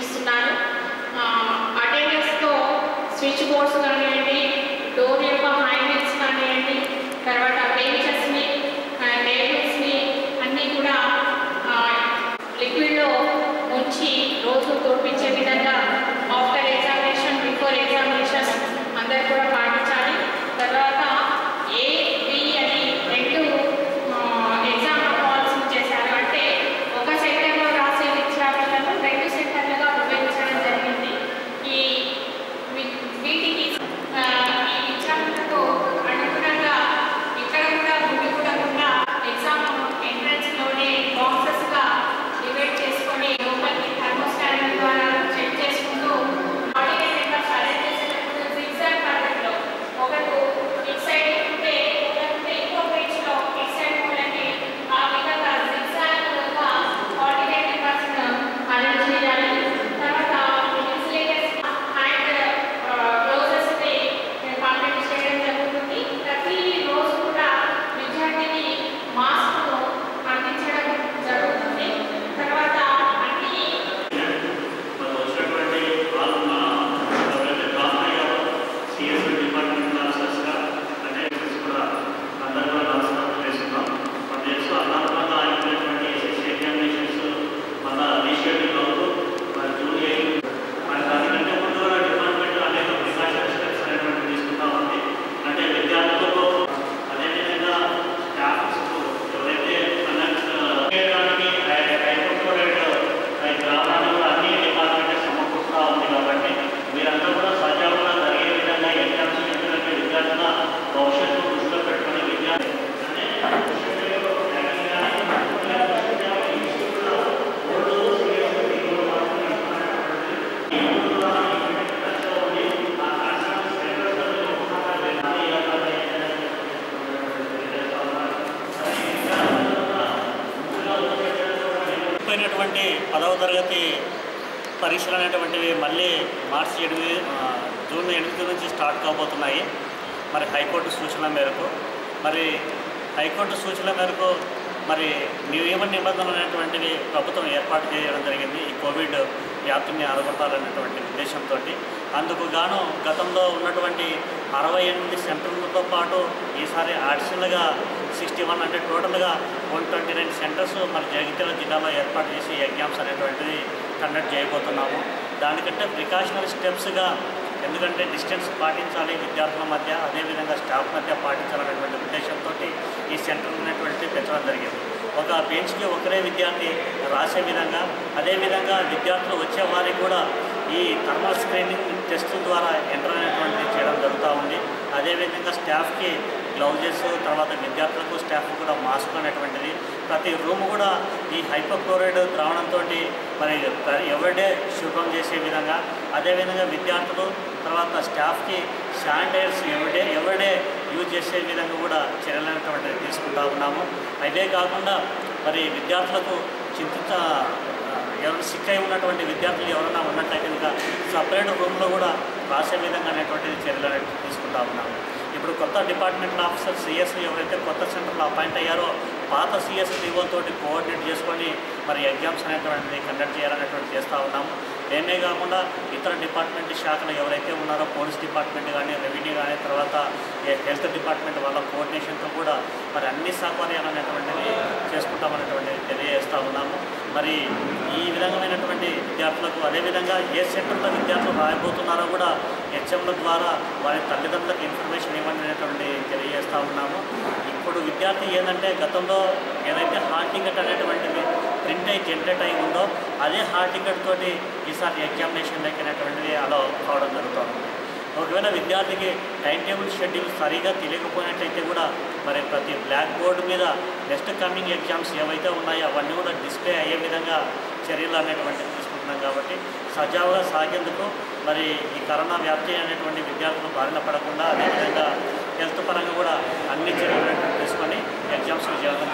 ఇస్తున్నారు అటెండర్స్తో switch boards కానివ్వండి డోర్ యొక్క హ్యాండిల్స్ కానివ్వండి తర్వాత బెంచెస్ని టేబుల్స్ని అన్నీ కూడా లిక్విడ్లో ఉంచి రోజు తోపించే విధంగా అనేటువంటి పదవ తరగతి పరీక్షలు అనేటువంటివి మళ్ళీ మార్చి ఎనిమిది జూన్ ఎనిమిది నుంచి స్టార్ట్ కాబోతున్నాయి. మరి హైకోర్టు సూచన మేరకు మరి హైకోర్టు సూచన మేరకు మరి నియమ నిబంధనలు అనేటువంటివి ప్రభుత్వం ఏర్పాటు చేయడం జరిగింది? ఈ కోవిడ్ వ్యాప్తిని అరగొట్టాలనేటువంటి ఉద్దేశంతో అందుకు గాను గతంలో ఉన్నటువంటి అరవై ఎనిమిది సెంటర్లతో పాటు ఈసారి అడిషనల్గా సిక్స్టీ వన్ అంటే టోటల్గా వన్ ట్వంటీ నైన్ సెంటర్స్ మరి జగిత్యాల జిల్లాలో ఏర్పాటు చేసి ఎగ్జామ్స్ అనేటువంటిది కండక్ట్ చేయబోతున్నాము. దానికంటే ప్రికాషనరీ స్టెప్స్గా ఎందుకంటే డిస్టెన్స్ పాటించాలి విద్యార్థుల మధ్య అదేవిధంగా స్టాఫ్ మధ్య పాటించాలనేటువంటి ఉద్దేశంతో ఈ సెంటర్ అనేటువంటి పెంచడం జరిగింది. ఒక బెంచ్కి ఒకరే విద్యార్థి రాసే విధంగా అదేవిధంగా విద్యార్థులు వచ్చే వారికి కూడా ఈ థర్మల్ స్క్రీనింగ్ టెస్టుల ద్వారా ఎంటర్ అనేటువంటిది చేయడం జరుగుతూ ఉంది. అదేవిధంగా స్టాఫ్కి గ్లౌజెస్ తర్వాత విద్యార్థులకు స్టాఫ్ కూడా మాస్క్ అనేటువంటిది. ప్రతి రూమ్ కూడా ఈ హైపోక్లోరైడ్ ద్రావణంతో మరి ఎవరిడే శుభ్రం చేసే విధంగా. అదేవిధంగా విద్యార్థులు తర్వాత స్టాఫ్కి శానిటైజర్స్ ఎవరిడే ఎవరిడే యూజ్ చేసే విధంగా కూడా చర్యలు అనేటువంటిది తీసుకుంటా ఉన్నాము. అదే కాకుండా మరి విద్యార్థులకు చింత ఎవరు సిక్ అయి ఉన్నటువంటి విద్యార్థులు ఎవరైనా ఉన్నట్లయితే ఇంకా సపరేట్ రూమ్లో కూడా రాసే విధంగా అనేటువంటిది చర్యలు అనేవి తీసుకుంటా ఉన్నాము. ఇప్పుడు కొత్త డిపార్ట్మెంట్ ఆఫీసర్ సిఎస్ ఎవరైతే కొత్త సెంటర్లో అపాయింట్ అయ్యారో పాత సిఎస్ తోటి కోఆర్డినేట్ చేసుకొని మరి ఎగ్జామ్స్ అనేటువంటిది కండక్ట్ చేయాలనేటువంటి చేస్తూ ఉన్నాము. ఏమే కాకుండా ఇతర డిపార్ట్మెంట్ శాఖలు ఎవరైతే ఉన్నారో పోలీస్ డిపార్ట్మెంట్ కానీ రెవెన్యూ కానీ తర్వాత హెల్త్ డిపార్ట్మెంట్ వాళ్ళ కోఆర్డినేషన్తో కూడా మరి అన్ని సౌకర్యాలు అనేటువంటివి చేసుకుంటామనేటువంటిది తెలియజేస్తూ ఉన్నాము. మరి ఈ విధమైనటువంటి విద్యార్థులకు అదేవిధంగా ఏ సెంటర్లో విద్యార్థులు రాయబోతున్నారో కూడా హెచ్ఎంల ద్వారా వారి తల్లిదండ్రులకు ఇన్ఫర్మేషన్ ఇవ్వండి అనేటువంటి తెలియజేస్తూ ఉన్నాము. ఇప్పుడు విద్యార్థి ఏంటంటే గతంలో ఏదైతే హాల్ టికెట్ అనేటువంటిది ప్రింట్ అయి జనరేట్ అయి ఉందో అదే హాల్ టికెట్ తోటి ఈసారి ఎగ్జామినేషన్ అనేటువంటిది అలా కావడం జరుగుతుంది. ఒకవేళ విద్యార్థికి టైం టేబుల్ షెడ్యూల్ సరిగా తెలియకపోయినట్లయితే కూడా మరి ప్రతి బ్లాక్ బోర్డు మీద నెక్స్ట్ కమింగ్ ఎగ్జామ్స్ ఏవైతే ఉన్నాయో అవన్నీ కూడా డిస్ప్లే అయ్యే విధంగా చర్యలు అనేటువంటివి జరుగుతున్నాం కాబట్టి సజావుగా సాగేందుకు మరి ఈ కరోనా వ్యాప్తి అనేటువంటి విద్యార్థులు బారిన పడకుండా అదేవిధంగా హెల్త్ పరంగా కూడా అన్ని చర్యలు తీసుకొని ఎగ్జామ్స్ విజయవంతం